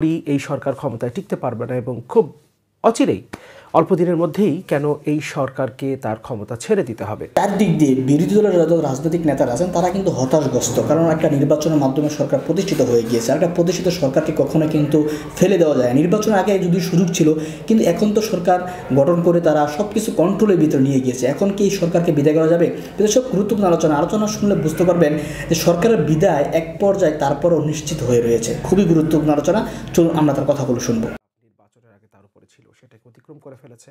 এই সরকার ক্ষমতায় টিকতে পারবে না এবং খুব অচিরেই অল্প দিনের মধ্যেই কেন এই সরকারকে তার ক্ষমতা ছেড়ে দিতে হবে? তার দিক দিয়ে বিরোধী দলের রাজনৈতিক নেতারা আছেন, তারা কিন্তু হতাশগ্রস্ত। কারণ একটা নির্বাচনের মাধ্যমে সরকার প্রতিষ্ঠিত হয়ে গিয়েছে একটা প্রতিষ্ঠিত সরকারকে কখনো কিন্তু ফেলে দেওয়া যায় নির্বাচনের আগে যদি সুযোগ ছিল, কিন্তু এখন তো সরকার গঠন করে তারা সব কিছু কন্ট্রোলের ভিতরে নিয়ে গিয়েছে। এখন কি এই সরকারকে বিদায় করা যাবে? এটা সব গুরুত্বপূর্ণ আলোচনা। আলোচনা শুনলে বুঝতে পারবেন যে সরকারের বিদায় এক পর্যায়ে, তারপরও নিশ্চিত হয়ে রয়েছে। খুবই গুরুত্বপূর্ণ আলোচনা। চলুন, আমরা তার কথাগুলো শুনব নির্বাচনের আগে তার উপরে ছিল, সেটাকে অতিক্রম করে ফেলেছে।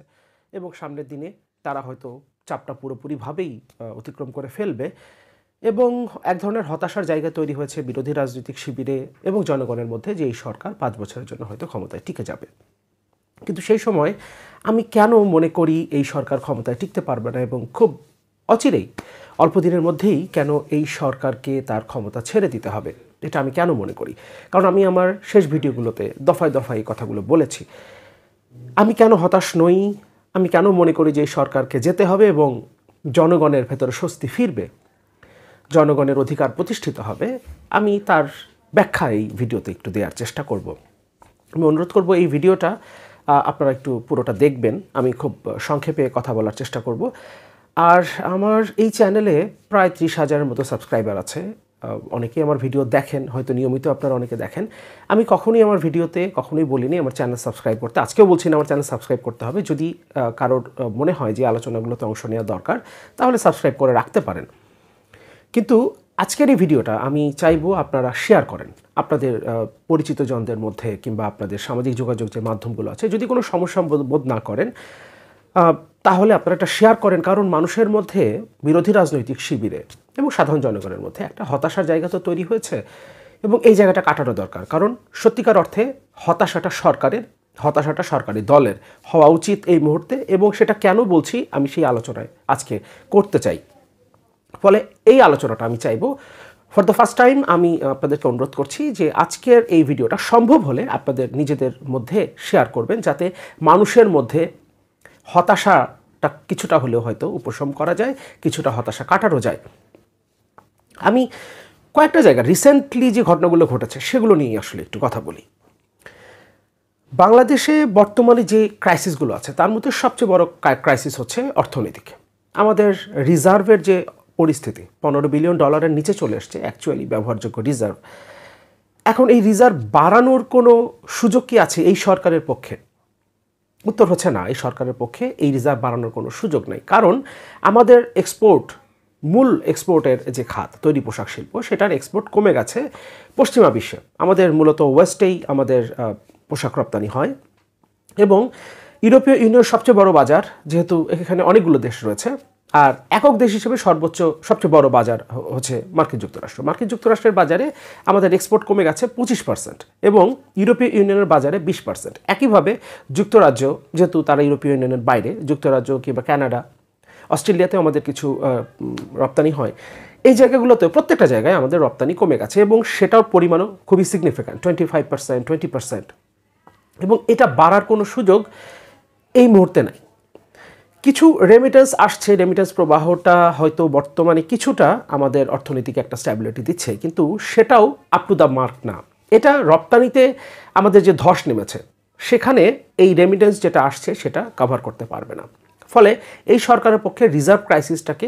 এবং সামনের দিনে তারা হয়তো চাপটা পুরোপুরিভাবেই অতিক্রম করে ফেলবে। এবং এক ধরনের হতাশার জায়গা তৈরি হয়েছে বিরোধী রাজনৈতিক শিবিরে এবং জনগণের মধ্যে যে এই সরকার পাঁচ বছরের জন্য হয়তো ক্ষমতায় টিকে যাবে। কিন্তু সেই সময় আমি কেন মনে করি এই সরকার ক্ষমতায় টিকতে পারবে না এবং খুব অচিরেই, অল্প দিনের মধ্যেই কেন এই সরকারকে তার ক্ষমতা ছেড়ে দিতে হবে, এটা আমি কেন মনে করি? কারণ আমি আমার শেষ ভিডিওগুলোতে দফায় দফায় এই কথাগুলো বলেছি। আমি কেন হতাশ নই? আমি কেন মনে করি যে এই সরকারকে যেতে হবে এবং জনগণের ভেতরে স্বস্তি ফিরবে? জনগণের অধিকার প্রতিষ্ঠিত হবে। আমি তার ব্যাখ্যা এই ভিডিওতে একটু দেওয়ার চেষ্টা করব। আমি অনুরোধ করব এই ভিডিওটা আপনারা একটু পুরোটা দেখবেন। আমি খুব সংক্ষেপে কথা বলার চেষ্টা করব। আর আমার এই চ্যানেলে প্রায় ত্রিশ হাজারের মতো সাবস্ক্রাইবার আছে। অনেকেই আমার ভিডিও দেখেন, হয়তো নিয়মিত আপনারা অনেকে দেখেন। আমি কখনোই আমার ভিডিওতে কখনোই বলিনি আমার চ্যানেল সাবস্ক্রাইব করতে। আজকেও বলছি না আমার চ্যানেল সাবস্ক্রাইব করতে হবে। যদি কারোর মনে হয় যে আলোচনাগুলোতে অংশ নেওয়া দরকার, তাহলে সাবস্ক্রাইব করে রাখতে পারেন। কিন্তু আজকের এই ভিডিওটা আমি চাইব আপনারা শেয়ার করেন। আপনাদের পরিচিত জনদের মধ্যে কিংবা আপনাদের সামাজিক যোগাযোগ যে মাধ্যমগুলো আছে, যদি কোনো সমস্যা বোধ- না করেন তাহলে আপনারা এটা শেয়ার করেন, কারণ মানুষের মধ্যে বিরোধী রাজনৈতিক শিবিরে এবং সাধারণ জনগণের মধ্যে একটা হতাশার জায়গা তো তৈরি হয়েছে এবং এই জায়গাটা কাটানো দরকার। কারণ সত্যিকার অর্থে হতাশাটা সরকারের, হতাশাটা সরকারি দলের হওয়া উচিত এই মুহূর্তে এবং সেটা কেন বলছি আমি সেই আলোচনায় আজকে করতে চাই। ফলে এই আলোচনাটা আমি চাইব। ফর দ্য ফার্স্ট টাইম আমি আপনাদেরকে অনুরোধ করছি যে আজকের এই ভিডিওটা সম্ভব হলে আপনাদের নিজেদের মধ্যে শেয়ার করবেন যাতে মানুষের মধ্যে হতাশাটা কিছুটা হলেও হয়তো উপশম করা যায়, কিছুটা হতাশা কাটানো যায়। আমি কয়েকটা জায়গা রিসেন্টলি যে ঘটনাগুলো ঘটেছে, সেগুলো নিয়ে আসলে একটু কথা বলি। বাংলাদেশে বর্তমানে যে ক্রাইসিসগুলো আছে, তার মধ্যে সবচেয়ে বড় ক্রাইসিস হচ্ছে অর্থনৈতিক। আমাদের রিজার্ভের যে পরিস্থিতি, পনেরো বিলিয়ন ডলারের নিচে চলে এসছে অ্যাকচুয়ালি ব্যবহারযোগ্য রিজার্ভ এখন এই রিজার্ভ বাড়ানোর কোনো সুযোগ কি আছে এই সরকারের পক্ষে? উত্তর হচ্ছে না, এই সরকারের পক্ষে এই রিজার্ভ বাড়ানোর কোনো সুযোগ নেই। কারণ আমাদের এক্সপোর্ট মূল এক্সপোর্টের যে খাত, তৈরি পোশাক শিল্প, সেটার এক্সপোর্ট কমে গেছে পশ্চিমা বিশ্বে। আমাদের মূলত ওয়েস্টেই আমাদের পোশাক রপ্তানি হয় এবং ইউরোপীয় ইউনিয়ন সবচেয়ে বড় বাজার, যেহেতু এখানে অনেকগুলো দেশ রয়েছে আর একক দেশ হিসেবে সর্বোচ্চ, সবচেয়ে বড় বাজার হচ্ছে মার্কিন যুক্তরাষ্ট্র। মার্কিন যুক্তরাষ্ট্রের বাজারে আমাদের এক্সপোর্ট কমে গেছে পঁচিশ পার্সেন্ট এবং ইউরোপীয় ইউনিয়নের বাজারে বিশ পার্সেন্ট একইভাবে যুক্তরাজ্য, যেহেতু তারা ইউরোপীয় ইউনিয়নের বাইরে, যুক্তরাজ্য কিংবা কানাডা, অস্ট্রেলিয়াতেও আমাদের কিছু রপ্তানি হয়। এই জায়গাগুলোতে প্রত্যেকটা জায়গায় আমাদের রপ্তানি কমে গেছে এবং সেটার পরিমাণও খুবই significant twenty five percent twenty percent এবং এটা বাড়ার কোনো সুযোগ এই মুহূর্তে নাই। কিছু রেমিটেন্স আসছে রেমিটেন্স প্রবাহটা হয়তো বর্তমানে কিছুটা আমাদের অর্থনীতিকে একটা স্ট্যাবিলিটি দিচ্ছে, কিন্তু সেটাও আপ টু দ্য মার্ক না। এটা রপ্তানিতে আমাদের যে ধস নেমেছে, সেখানে এই রেমিটেন্স যেটা আসছে সেটা কভার করতে পারবে না। ফলে এই সরকারের পক্ষে রিজার্ভ ক্রাইসিসটাকে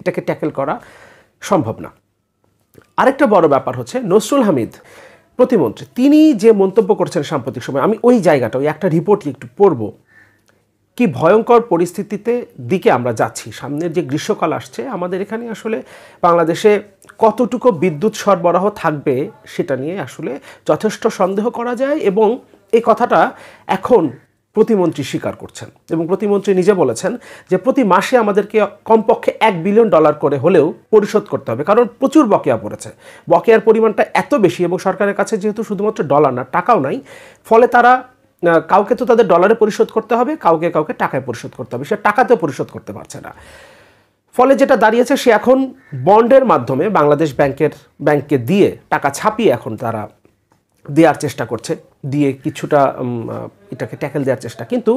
এটাকে ট্যাকেল করা সম্ভব না। আরেকটা বড় ব্যাপার হচ্ছে নসরুল হামিদ প্রতিমন্ত্রী, তিনি যে মন্তব্য করছেন সাম্প্রতিক সময়, আমি ওই জায়গাটা, ওই একটা রিপোর্টই একটু পড়ব। কি ভয়ঙ্কর পরিস্থিতিতে দিকে আমরা যাচ্ছি? সামনের যে গ্রীষ্মকাল আসছে, আমাদের এখানে আসলে বাংলাদেশে কতটুকু বিদ্যুৎ সরবরাহ থাকবে সেটা নিয়ে আসলে যথেষ্ট সন্দেহ করা যায় এবং এই কথাটা এখন প্রতিমন্ত্রী স্বীকার করছেন। এবং প্রতিমন্ত্রী নিজে বলেছেন যে প্রতি মাসে আমাদেরকে কমপক্ষে এক বিলিয়ন ডলার করে হলেও পরিশোধ করতে হবে, কারণ প্রচুর বকেয়া পড়েছে। বকেয়ার পরিমাণটা এত বেশি এবং সরকারের কাছে যেহেতু শুধুমাত্র ডলার না, টাকাও নাই, ফলে তারা কাউকে তো তাদের ডলারে পরিশোধ করতে হবে, কাউকে কাউকে টাকায় পরিশোধ করতে হবে। সে টাকাতেও পরিশোধ করতে পারছে না। ফলে যেটা দাঁড়িয়েছে, সে এখন বন্ডের মাধ্যমে বাংলাদেশ ব্যাংকের, ব্যাংককে দিয়ে টাকা ছাপিয়ে এখন তারা দেওয়ার চেষ্টা করছে, দিয়ে কিছুটা এটাকে ট্যাকেল দেওয়ার চেষ্টা। কিন্তু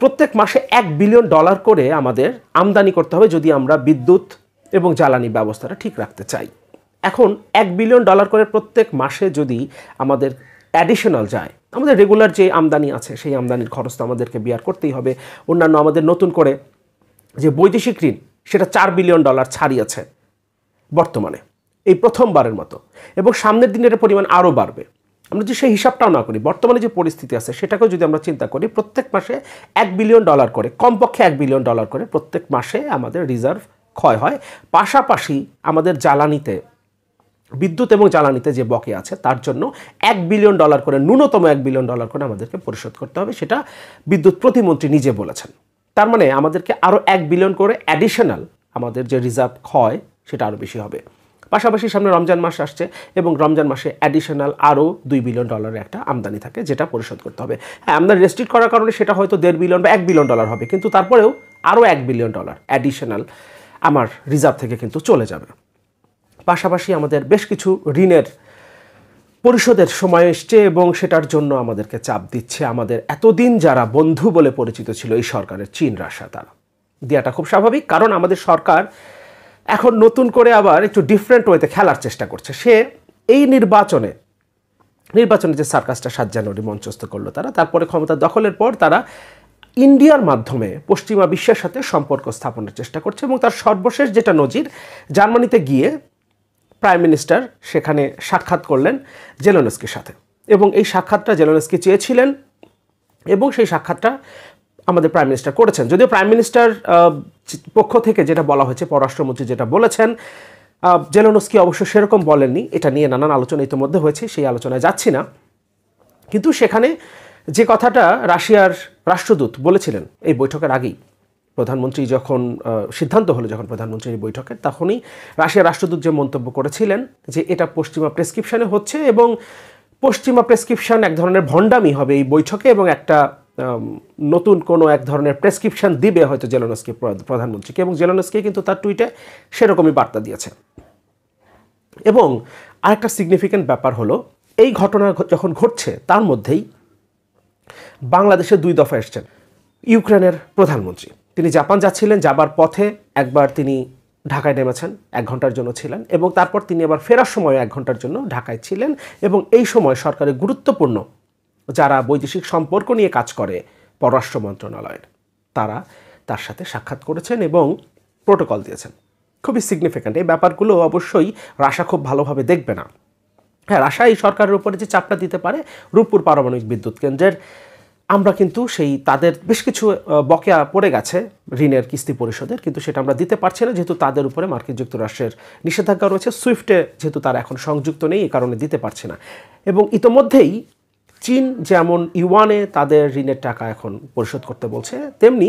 প্রত্যেক মাসে এক বিলিয়ন ডলার করে আমাদের আমদানি করতে হবে যদি আমরা বিদ্যুৎ এবং জ্বালানি ব্যবস্থাটা ঠিক রাখতে চাই। এখন এক বিলিয়ন ডলার করে প্রত্যেক মাসে যদি আমাদের অ্যাডিশনাল যায় আমাদের রেগুলার যে আমদানি আছে, সেই আমদানির খরচ তো আমাদেরকে বিয়ার করতেই হবে। অন্যান্য আমাদের নতুন করে যে বৈদেশিক ঋণ, সেটা চার বিলিয়ন ডলার ছাড়িয়েছে বর্তমানে, এই প্রথমবারের মতো। এবং সামনের দিনের পরিমাণ আরও বাড়বে। আমরা যদি সেই হিসাবটাও না করি, বর্তমানে যে পরিস্থিতি আছে, সেটাকেও যদি আমরা চিন্তা করি, প্রত্যেক মাসে এক বিলিয়ন ডলার করে, কমপক্ষে এক বিলিয়ন ডলার করে প্রত্যেক মাসে আমাদের রিজার্ভ ক্ষয় হয়। পাশাপাশি আমাদের জ্বালানিতে বিদ্যুৎ এবং জ্বালানিতে যে বকে আছে, তার জন্য এক বিলিয়ন ডলার করে, ন্যূনতম এক বিলিয়ন ডলার করে আমাদেরকে পরিশোধ করতে হবে, সেটা বিদ্যুৎ প্রতিমন্ত্রী নিজে বলেছেন। তার মানে আমাদেরকে আরও এক বিলিয়ন করে অ্যাডিশনাল আমাদের যে রিজার্ভ ক্ষয়, সেটা আরও বেশি হবে। পাশাপাশি সামনে রমজান মাস আসছে এবং রমজান মাসে অ্যাডিশনাল আরও দুই বিলিয়ন ডলারের একটা আমদানি থাকে, যেটা পরিশোধ করতে হবে। হ্যাঁ আমদানি রেস্ট্রিক্ট করার কারণে সেটা হয়তো দেড় বিলিয়ন বা এক বিলিয়ন ডলার হবে, কিন্তু তারপরেও আরও এক বিলিয়ন ডলার অ্যাডিশনাল আমার রিজার্ভ থেকে কিন্তু চলে যাবে। পাশাপাশি আমাদের বেশ কিছু ঋণের পরিশোধের সময় এসছে এবং সেটার জন্য আমাদেরকে চাপ দিচ্ছে। আমাদের এতদিন যারা বন্ধু বলে পরিচিত ছিল এই সরকারের চীন রাশা তারা। দেওয়াটা খুব স্বাভাবিক কারণ আমাদের সরকার এখন নতুন করে আবার একটু ডিফারেন্ট ওয়েতে খেলার চেষ্টা করছে। সে এই নির্বাচনে নির্বাচনে যে সার্কাসটা সাত জানুয়ারি মঞ্চস্থ করল তারা, তারপরে ক্ষমতা দখলের পর তারা ইন্ডিয়ার মাধ্যমে পশ্চিমা বিশ্বের সাথে সম্পর্ক স্থাপনের চেষ্টা করছে এবং তার সর্বশেষ যেটা নজির জার্মানিতে গিয়ে প্রাইম মিনিস্টার সেখানে সাক্ষাৎ করলেন জেলোনস্কির সাথে। এবং এই সাক্ষাৎটা জেলোনস্কি চেয়েছিলেন এবং সেই সাক্ষাৎটা আমাদের প্রাইম মিনিস্টার করেছেন। যদিও প্রাইম মিনিস্টার পক্ষ থেকে যেটা বলা হয়েছে, পররাষ্ট্রমন্ত্রী যেটা বলেছেন জেলোনস্কি অবশ্য সেরকম বলেননি। এটা নিয়ে নানান আলোচনা ইতিমধ্যে হয়েছে, সেই আলোচনায় যাচ্ছি না। কিন্তু সেখানে যে কথাটা রাশিয়ার রাষ্ট্রদূত বলেছিলেন এই বৈঠকের আগেই প্রধানমন্ত্রী যখন সিদ্ধান্ত হলো যখন প্রধানমন্ত্রীর বৈঠকে, তখনই রাশিয়ার রাষ্ট্রদূত যে মন্তব্য করেছিলেন যে এটা পশ্চিমা প্রেসক্রিপশনে হচ্ছে এবং পশ্চিমা প্রেসক্রিপশন এক ধরনের ভণ্ডামি হবে এই বৈঠকে এবং একটা নতুন কোনো এক ধরনের প্রেসক্রিপশন দিবে হয়তো জেলনস্কি প্রধানমন্ত্রীকে এবং জেলনস্কি কিন্তু তার টুইটে সেরকমই বার্তা দিয়েছে। এবং আরেকটা সিগনিফিক্যান্ট ব্যাপার হলো, এই ঘটনা যখন ঘটছে তার মধ্যেই বাংলাদেশে দুই দফা এসছেন, ইউক্রেনের প্রধানমন্ত্রী। তিনি জাপান যাচ্ছিলেন, যাবার পথে একবার তিনি ঢাকায় নেমেছেন, এক ঘণ্টার জন্য ছিলেন এবং তারপর তিনি আবার ফেরার সময় এক ঘণ্টার জন্য ঢাকায় ছিলেন এবং এই সময় সরকারের গুরুত্বপূর্ণ যারা বৈদেশিক সম্পর্ক নিয়ে কাজ করে পররাষ্ট্র মন্ত্রণালয়ের, তারা তার সাথে সাক্ষাৎ করেছেন এবং প্রোটোকল দিয়েছেন। খুবই সিগনিফিক্যান্ট এই ব্যাপারগুলো অবশ্যই রাশা খুব ভালোভাবে দেখবে না। হ্যাঁ রাশা এই সরকারের উপরে যে চাপটা দিতে পারে, রূপপুর পারমাণবিক বিদ্যুৎ কেন্দ্রের আমরা কিন্তু সেই তাদের বেশ কিছু বকেয়া পড়ে গেছে ঋণের কিস্তি পরিশোধের, কিন্তু সেটা আমরা দিতে পারছি না, যেহেতু তাদের উপরে মার্কিন যুক্তরাষ্ট্রের নিষেধাজ্ঞা রয়েছে। সুইফটে যেহেতু তারা এখন সংযুক্ত নেই এই কারণে দিতে পারছে না। এবং ইতোমধ্যেই চীন যেমন ইউয়ানে তাদের ঋণের টাকা এখন পরিশোধ করতে বলছে, তেমনি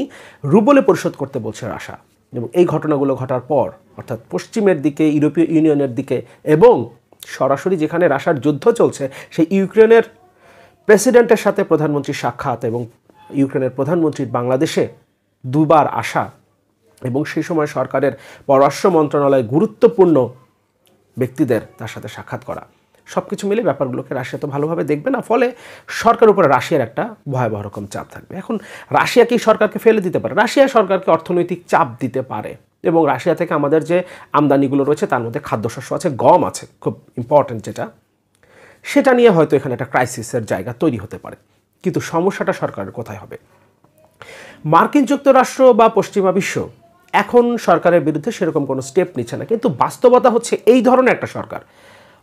রুবলে পরিশোধ করতে বলছে রাশা। এবং এই ঘটনাগুলো ঘটার পর, অর্থাৎ পশ্চিমের দিকে, ইউরোপীয় ইউনিয়নের দিকে এবং সরাসরি যেখানে রাশার যুদ্ধ চলছে, সেই ইউক্রেনের প্রেসিডেন্টের সাথে প্রধানমন্ত্রীর সাক্ষাৎ এবং ইউক্রেনের প্রধানমন্ত্রীর বাংলাদেশে দুবার আসা এবং সেই সময় সরকারের পররাষ্ট্র মন্ত্রণালয় গুরুত্বপূর্ণ ব্যক্তিদের তার সাথে সাক্ষাৎ করা। সব কিছু মিলে ব্যাপারগুলোকে রাশিয়া তো ভালোভাবে দেখবে না, ফলে সরকার উপরে রাশিয়ার একটা ভয়াবহ রকম চাপ থাকবে। এখন রাশিয়া কি সরকারকে ফেলে দিতে পারে? রাশিয়া সরকারকে অর্থনৈতিক চাপ দিতে পারে এবং রাশিয়া থেকে আমাদের যে আমদানিগুলো রয়েছে তার মধ্যে খাদ্যশস্য আছে, গম আছে, খুব ইম্পর্ট্যান্ট যেটা। সেটা নিয়ে হয়তো এখানে একটা ক্রাইসিসের জায়গা তৈরি হতে পারে। কিন্তু সমস্যাটা সরকারের কোথায় হবে? মার্কিন যুক্তরাষ্ট্র বা পশ্চিমা বিশ্ব, এখন সরকারের বিরুদ্ধে সেরকম কোনো স্টেপ নিচ্ছে না। কিন্তু বাস্তবতা হচ্ছে এই ধরনের একটা সরকার।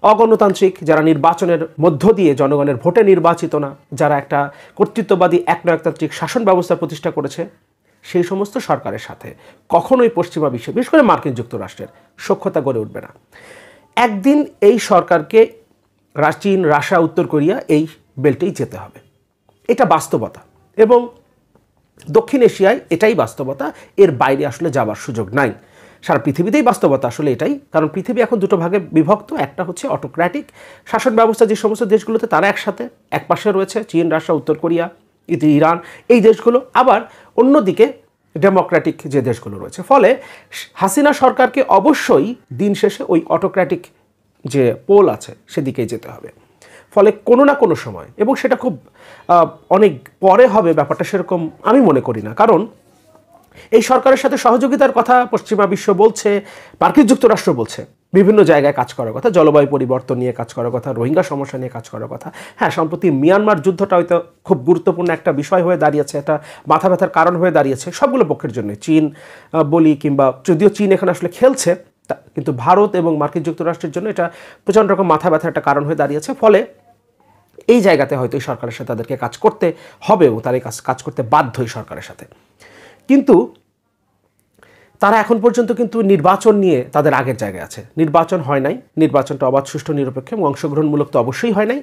অগণতান্ত্রিক, যারা নির্বাচনের মধ্য দিয়ে জনগণের ভোটে নির্বাচিত না, যারা একটা কর্তৃত্ববাদী একনায়কতান্ত্রিক শাসন ব্যবস্থা প্রতিষ্ঠা করেছে, সেই সমস্ত সরকারের সাথে কখনোই পশ্চিমা বিশ্বে, বিশেষ করে মার্কিন যুক্তরাষ্ট্রের সক্ষতা গড়ে উঠবে না। একদিন এই সরকারকে চীন, রাশিয়া, উত্তর কোরিয়া এই বেল্টেই যেতে হবে। এটা বাস্তবতা এবং দক্ষিণ এশিয়ায় এটাই বাস্তবতা, এর বাইরে আসলে যাবার সুযোগ নাই। সারা পৃথিবীতেই বাস্তবতা আসলে এটাই, কারণ পৃথিবী এখন দুটো ভাগে বিভক্ত, একটা হচ্ছে অটোক্র্যাটিক শাসন ব্যবস্থা যে সমস্ত দেশগুলোতে তারা একসাথে, এক পাশে রয়েছে চীন, রাশিয়া, উত্তর কোরিয়া, ইতি ইরান, এই দেশগুলো, আবার অন্যদিকে ডেমোক্র্যাটিক যে দেশগুলো রয়েছে। ফলে হাসিনা সরকারকে অবশ্যই দিন শেষে ওই অটোক্র্যাটিক যে পোল আছে সেদিকেই যেতে হবে। ফলে কোনো না কোনো সময়, এবং সেটা খুব অনেক পরে হবে ব্যাপারটা সেরকম আমি মনে করি না। কারণ এই সরকারের সাথে সহযোগিতার কথা পশ্চিমা বিশ্ব বলছে মার্কিন যুক্তরাষ্ট্র বলছে, বিভিন্ন জায়গায় কাজ করার কথা, জলবায়ু পরিবর্তন নিয়ে কাজ করার কথা, রোহিঙ্গা সমস্যা নিয়ে কাজ করার কথা। হ্যাঁ সম্প্রতি মিয়ানমার যুদ্ধটা হয়তো খুব গুরুত্বপূর্ণ একটা বিষয় হয়ে দাঁড়িয়েছে একটা মাথা ব্যথার কারণ হয়ে দাঁড়িয়েছে, সবগুলো পক্ষের জন্য চীন বলি কিংবা যদিও চীন এখানে আসলে খেলছে কিন্তু ভারত এবং মার্কিন যুক্তরাষ্ট্রের জন্য এটা প্রচণ্ড রকম মাথা ব্যথার একটা কারণ হয়ে দাঁড়িয়েছে। ফলে এই জায়গাতে হয়তো এই সরকারের সাথে তাদেরকে কাজ করতে হবে এবং তার কাজ কাজ করতে বাধ্য এই সরকারের সাথে। কিন্তু তারা এখন পর্যন্ত কিন্তু নির্বাচন নিয়ে তাদের আগের জায়গায় আছে। নির্বাচন হয় নাই। নির্বাচনটা অবাধ, সুষ্ঠু, নিরপেক্ষ এবং অংশগ্রহণমূলক তো অবশ্যই হয় নাই।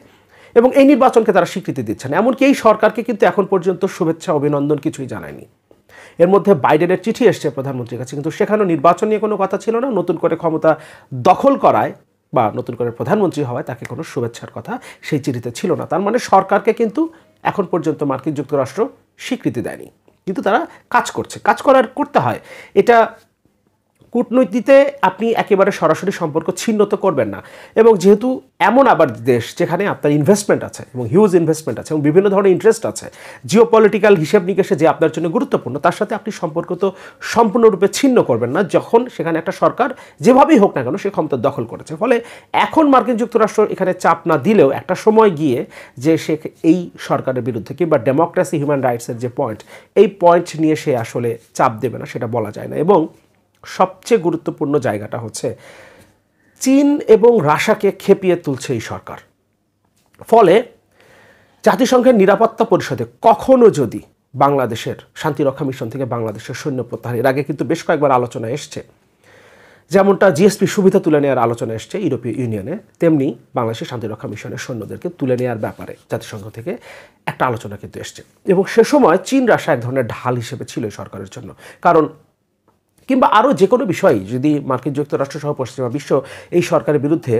এবং এই নির্বাচনকে তারা স্বীকৃতি দিচ্ছে না এমনকি এই সরকারকে কিন্তু এখন পর্যন্ত শুভেচ্ছা, অভিনন্দন কিছুই জানায়নি। এর মধ্যে বাইডেনের চিঠি এসছে প্রধানমন্ত্রীর কাছে। কিন্তু সেখানেও নির্বাচন নিয়ে কোনো কথা ছিল না। নতুন করে ক্ষমতা দখল করায় বা নতুন করে প্রধানমন্ত্রী হওয়ায় তাকে কোনো শুভেচ্ছার কথা সেই চিঠিতে ছিল না। তার মানে সরকারকে কিন্তু এখন পর্যন্ত মার্কিন যুক্তরাষ্ট্র স্বীকৃতি দেয়নি। কিন্তু তারা কাজ করছে। কাজ করার করতে হয়। এটা কূটনীতিতে আপনি একেবারে সরাসরি সম্পর্ক ছিন্ন তো করবেন না। এবং যেহেতু এমন আবার দেশ যেখানে আপনার ইনভেস্টমেন্ট আছে এবং হিউজ ইনভেস্টমেন্ট আছে এবং বিভিন্ন ধরনের ইন্টারেস্ট আছে জিও পলিটিক্যাল হিসেব নিকেশে যে আপনার জন্য গুরুত্বপূর্ণ, তার সাথে আপনি সম্পর্ক তো সম্পূর্ণরূপে ছিন্ন করবেন না, যখন সেখানে একটা সরকার যেভাবেই হোক না কেন সে ক্ষমতা দখল করেছে। ফলে এখন মার্কিন যুক্তরাষ্ট্র এখানে চাপ না দিলেও একটা সময় গিয়ে যে সে এই সরকারের বিরুদ্ধে কিংবা ডেমোক্রেসি হিউম্যান রাইটসের যে পয়েন্ট এই পয়েন্ট নিয়ে সে আসলে চাপ দেবে না, সেটা বলা যায় না। এবং সবচেয়ে গুরুত্বপূর্ণ জায়গাটা হচ্ছে চীন এবং রাশাকে খেপিয়ে তুলছে এই সরকার। ফলে জাতিসংঘের নিরাপত্তা পরিষদে কখনো যদি বাংলাদেশের শান্তিরক্ষা মিশন থেকে বাংলাদেশের সৈন্য প্রত্যাহার, এর আগে কিন্তু বেশ কয়েকবার আলোচনা এসছে, যেমনটা জিএসপি সুবিধা তুলে নেওয়ার আলোচনা এসছে ইউরোপীয় ইউনিয়নে, তেমনি বাংলাদেশের শান্তিরক্ষা মিশনের সৈন্যদেরকে তুলে নেওয়ার ব্যাপারে জাতিসংঘ থেকে একটা আলোচনা কিন্তু এসছে। এবং সে সময় চীন রাশা এক ধরনের ঢাল হিসেবে ছিল সরকারের জন্য। কারণ কিংবা আরও যে কোনো বিষয়ই যদি মার্কিন যুক্তরাষ্ট্র সহ পশ্চিমা বিশ্ব এই সরকারের বিরুদ্ধে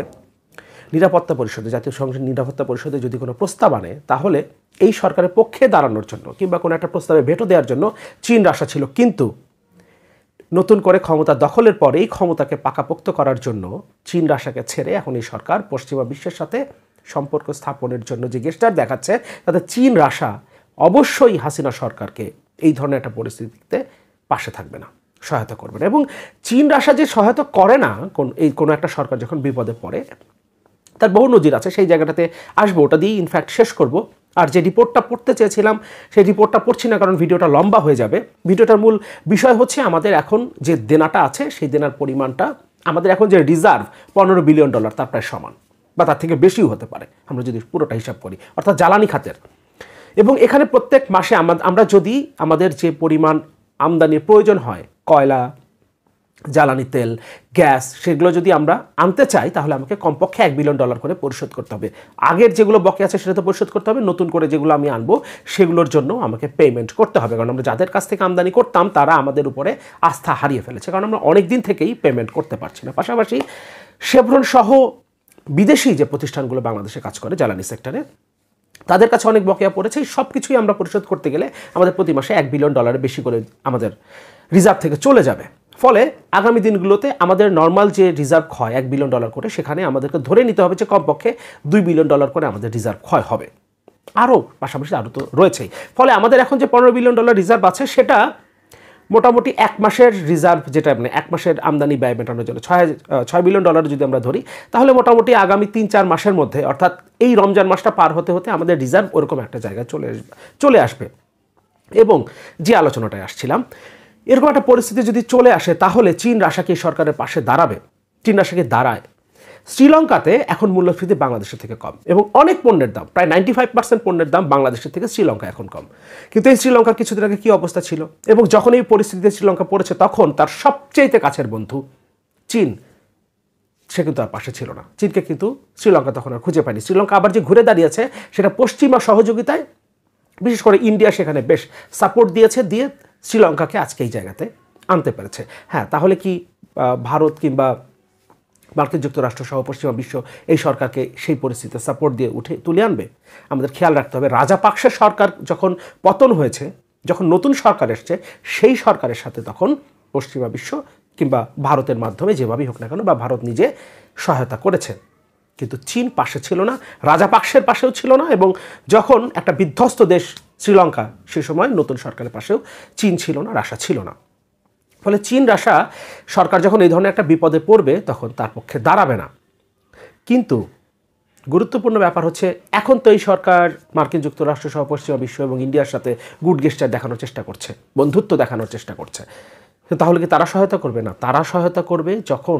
নিরাপত্তা পরিষদে, জাতীয় সংসদ নিরাপত্তা পরিষদে যদি কোনো প্রস্তাব আনে, তাহলে এই সরকারের পক্ষে দাঁড়ানোর জন্য কিংবা কোনো একটা প্রস্তাবে ভেটো দেওয়ার জন্য চীন রাশা ছিল। কিন্তু নতুন করে ক্ষমতা দখলের পর এই ক্ষমতাকে পাকাপোক্ত করার জন্য চীন রাশাকে ছেড়ে এখন এই সরকার পশ্চিমা বিশ্বের সাথে সম্পর্ক স্থাপনের জন্য যে গেস্টার দেখাচ্ছে, তাতে চীন রাশা অবশ্যই হাসিনা সরকারকে এই ধরনের একটা পরিস্থিতিতে পাশে থাকবে না। সহায়তা করবে না এবং চীন রাশা যে সহায়তা করে না, কোন, এই কোনো একটা সরকার যখন বিপদে পড়ে, তার বহু নজির আছে, সেই জায়গাটাতে আসব, ওটা দিয়ে ইনফ্যাক্ট শেষ করব। আর যে রিপোর্টটা পড়তে চেয়েছিলাম, সেই রিপোর্টটা পড়ছি না কারণ ভিডিওটা লম্বা হয়ে যাবে। ভিডিওটার মূল বিষয় হচ্ছে আমাদের এখন যে দেনাটা আছে, সেই দেনার পরিমাণটা আমাদের এখন যে রিজার্ভ পনেরো বিলিয়ন ডলার তার প্রায় সমান, বা তার থেকে বেশিও হতে পারে। আমরা যদি পুরোটা হিসাব করি, অর্থাৎ জ্বালানি খাতের। এবং এখানে প্রত্যেক মাসে আমরা যদি আমাদের যে পরিমাণ আমদানির প্রয়োজন হয় কয়লা, জ্বালানি তেল, গ্যাস, সেগুলো যদি আমরা আনতে চাই, তাহলে আমাকে কমপক্ষে এক বিলিয়ন ডলার করে পরিশোধ করতে হবে। আগের যেগুলো বকে আছে, সেটা তো পরিশোধ করতে হবে। নতুন করে যেগুলো আমি আনব, সেগুলোর জন্য আমাকে পেমেন্ট করতে হবে। কারণ আমরা যাদের কাছ থেকে আমদানি করতাম, তারা আমাদের উপরে আস্থা হারিয়ে ফেলেছে। কারণ আমরা অনেক দিন থেকেই পেমেন্ট করতে পারছি না। পাশাপাশি শেভরন সহ বিদেশি যে প্রতিষ্ঠানগুলো বাংলাদেশে কাজ করে, জ্বালানি সেক্টরে তাদের কাছে অনেক বকেয়া পড়েছে। সব কিছুই আমরা পরিশোধ করতে গেলে আমাদের প্রতি মাসে এক বিলিয়ন ডলারের বেশি করে আমাদের রিজার্ভ থেকে চলে যাবে। ফলে আগামী দিনগুলোতে আমাদের নর্মাল যে রিজার্ভ ক্ষয়, এক বিলিয়ন ডলার করে, সেখানে আমাদেরকে ধরে নিতে হবে যে কমপক্ষে দুই বিলিয়ন ডলার করে আমাদের রিজার্ভ ক্ষয় হবে। আরও পাশাপাশি আরও তো রয়েছেই। ফলে আমাদের এখন যে পনেরো বিলিয়ন ডলার রিজার্ভ আছে, সেটা মোটামুটি এক মাসের রিজার্ভ যেটা মানে এক মাসের আমদানি ব্যয় মেটানোর জন্য, ছয় ছয় বিলিয়ন ডলার যদি আমরা ধরি, তাহলে মোটামুটি আগামী তিন চার মাসের মধ্যে, অর্থাৎ এই রমজান মাসটা পার হতে হতে আমাদের রিজার্ভ ওরকম একটা জায়গায় চলে চলে আসবে। এবং যে আলোচনাটায় আসছিলাম এরকম একটা পরিস্থিতি যদি চলে আসে, তাহলে চীন রাশাকে সরকারের পাশে দাঁড়াবে? চীন রাশাকে দাঁড়ায়? শ্রীলঙ্কাতে এখন মূল্যস্ফীতি বাংলাদেশের থেকে কম এবং অনেক পণ্যের দাম, প্রায় নাইনটি ফাইভ পার্সেন্ট পণ্যের দাম বাংলাদেশের থেকে শ্রীলঙ্কা এখন কম। কিন্তু এই শ্রীলঙ্কার কিছুদিন আগে কী অবস্থা ছিল? এবং যখন এই পরিস্থিতিতে শ্রীলঙ্কা পড়েছে, তখন তার সবচেয়ে কাছের বন্ধু চীন। সে কিন্তু আর পাশে ছিল না। চীনকে কিন্তু শ্রীলঙ্কা তখন আর খুঁজে পায়নি। শ্রীলঙ্কা আবার যে ঘুরে দাঁড়িয়েছে, সেটা পশ্চিমা সহযোগিতায়, বিশেষ করে ইন্ডিয়া সেখানে বেশ সাপোর্ট দিয়েছে, দিয়ে শ্রীলঙ্কাকে আজকে এই জায়গাতে আনতে পেরেছে। হ্যাঁ তাহলে কি ভারত কিংবা মার্কিন যুক্তরাষ্ট্র সহ পশ্চিমা বিশ্ব এই সরকারকে সেই পরিস্থিতিতে সাপোর্ট দিয়ে উঠে, তুলে আনবে? আমাদের খেয়াল রাখতে হবে রাজাপাকসের সরকার যখন পতন হয়েছে, যখন নতুন সরকার এসছে, সেই সরকারের সাথে তখন পশ্চিমা বিশ্ব কিংবা ভারতের মাধ্যমে যেভাবেই হোক না কেন বা ভারত নিজে সহায়তা করেছে। কিন্তু চীন পাশে ছিল না রাজাপাকসের পাশেও ছিল না এবং যখন একটা বিধ্বস্ত দেশ শ্রীলঙ্কা সে সময় নতুন সরকারের পাশেও চীন ছিল না, রাশা ছিল না। ফলে চীন, রাশা সরকার যখন এই ধরনের একটা বিপদে পড়বে, তখন তার পক্ষে দাঁড়াবে না। কিন্তু গুরুত্বপূর্ণ ব্যাপার হচ্ছে, এখন তো এই সরকার মার্কিন যুক্তরাষ্ট্র সহ পশ্চিমা বিশ্ব এবং ইন্ডিয়ার সাথে গুড গেস্টার দেখানোর চেষ্টা করছে, বন্ধুত্ব দেখানোর চেষ্টা করছে। তাহলে কি তারা সহায়তা করবে? না, তারা সহায়তা করবে যখন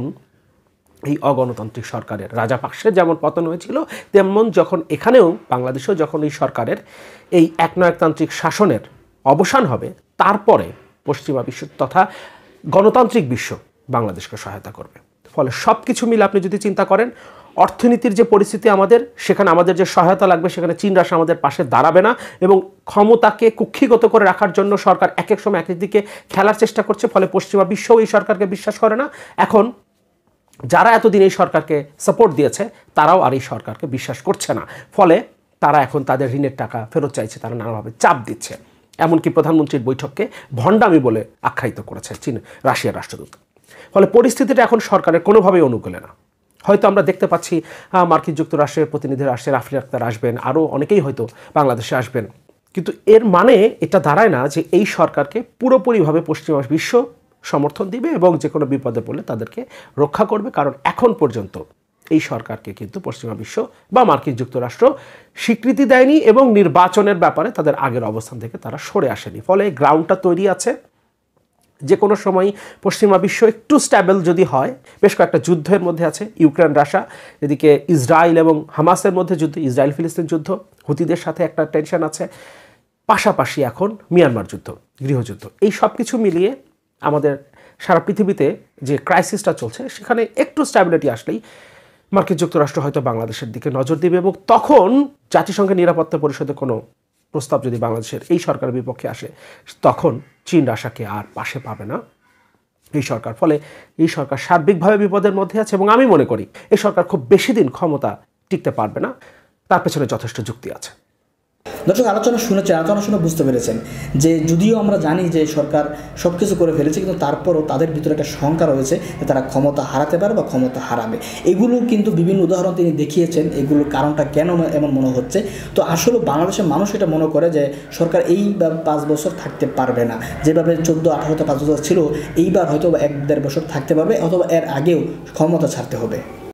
এই অগণতান্ত্রিক সরকারের। রাজা পাকসের যেমন পতন হয়েছিল, তেমন যখন এখানেও বাংলাদেশেও যখন এই সরকারের এই একনায়কতান্ত্রিক শাসনের অবসান হবে, তারপরে পশ্চিমা বিশ্ব তথা গণতান্ত্রিক বিশ্ব বাংলাদেশকে সহায়তা করবে। ফলে সব কিছু মিলে আপনি যদি চিন্তা করেন, অর্থনীতির যে পরিস্থিতি আমাদের, সেখানে আমাদের যে সহায়তা লাগবে, সেখানে চীন রাষ্ট্র আমাদের পাশে দাঁড়াবে না এবং ক্ষমতাকে কুক্ষিগত করে রাখার জন্য সরকার এক এক সময় এক দিকে খেলার চেষ্টা করছে, ফলে পশ্চিমা বিশ্বও এই সরকারকে বিশ্বাস করে না। এখন যারা এতদিন এই সরকারকে সাপোর্ট দিয়েছে, তারাও আর এই সরকারকে বিশ্বাস করছে না। ফলে তারা এখন তাদের ঋণের টাকা ফেরত চাইছে, তারা নানাভাবে চাপ দিচ্ছে। এমনকি প্রধানমন্ত্রীর বৈঠককে ভণ্ডামি বলে আখ্যায়িত করেছে চীন, রাশিয়ার রাষ্ট্রদূত। ফলে পরিস্থিতিটা এখন সরকারের কোনোভাবেই অনুকূলে না। হয়তো আমরা দেখতে পাচ্ছি মার্কিন যুক্তরাষ্ট্রের প্রতিনিধিরা আসছে রাফিল আক্তার আসবেন, আরও অনেকেই হয়তো বাংলাদেশে আসবেন। কিন্তু এর মানে এটা দাঁড়ায় না যে এই সরকারকে পুরোপুরিভাবে পশ্চিমা বিশ্ব সমর্থন দিবে এবং যে কোনো বিপদে পড়লে তাদেরকে রক্ষা করবে। কারণ এখন পর্যন্ত এই সরকারকে কিন্তু পশ্চিমা বিশ্ব বা মার্কিন যুক্তরাষ্ট্র স্বীকৃতি দেয়নি এবং নির্বাচনের ব্যাপারে তাদের আগের অবস্থান থেকে তারা সরে আসেনি। ফলে গ্রাউন্ডটা তৈরি আছে। যে কোনো সময় পশ্চিমা বিশ্ব একটু স্ট্যাবল যদি হয়, বেশ কয়েকটা যুদ্ধের মধ্যে আছে। ইউক্রেন রাশা এদিকে ইসরায়েল এবং হামাসের মধ্যে যুদ্ধ ইসরায়েল ফিলিস্তিন যুদ্ধ, হুতিদের সাথে একটা টেনশন আছে। পাশাপাশি এখন মিয়ানমার যুদ্ধ গৃহযুদ্ধ এই সব কিছু মিলিয়ে আমাদের সারা পৃথিবীতে যে ক্রাইসিসটা চলছে, সেখানে একটু স্ট্যাবিলিটি আসলেই মার্কিন যুক্তরাষ্ট্র হয়তো বাংলাদেশের দিকে নজর দিবে এবং তখন জাতিসংঘের নিরাপত্তা পরিষদে কোনো প্রস্তাব যদি বাংলাদেশের এই সরকারের বিপক্ষে আসে, তখন চীন রাশাকে আর পাশে পাবে না। এই সরকার, ফলে এই সরকার সার্বিকভাবে বিপদের মধ্যে আছে এবং আমি মনে করি, এই সরকার খুব বেশি দিন ক্ষমতা টিকতে পারবে না। তার পেছনে যথেষ্ট যুক্তি আছে। দর্শক, আলোচনা শুনেছেন, আলোচনা শুনে বুঝতে পেরেছেন যে যদিও আমরা জানি যে সরকার সব কিছু করে ফেলেছে, কিন্তু তারপরও তাদের ভিতরে একটা শঙ্কা রয়েছে যে তারা ক্ষমতা হারাতে পারে বা ক্ষমতা হারাবে। এগুলো কিন্তু বিভিন্ন উদাহরণ তিনি দেখিয়েছেন, এগুলোর কারণটা কেন এমন মনে হচ্ছে। তো আসলে বাংলাদেশের মানুষ এটা মনে করে যে সরকার এই পাঁচ বছর থাকতে পারবে না। যেভাবে চোদ্দ আঠারোতে পাঁচ বছর ছিল, এইবার হয়তো এক, দেড় বছর থাকতে পারবে, অথবা এর আগেও ক্ষমতা ছাড়তে হবে।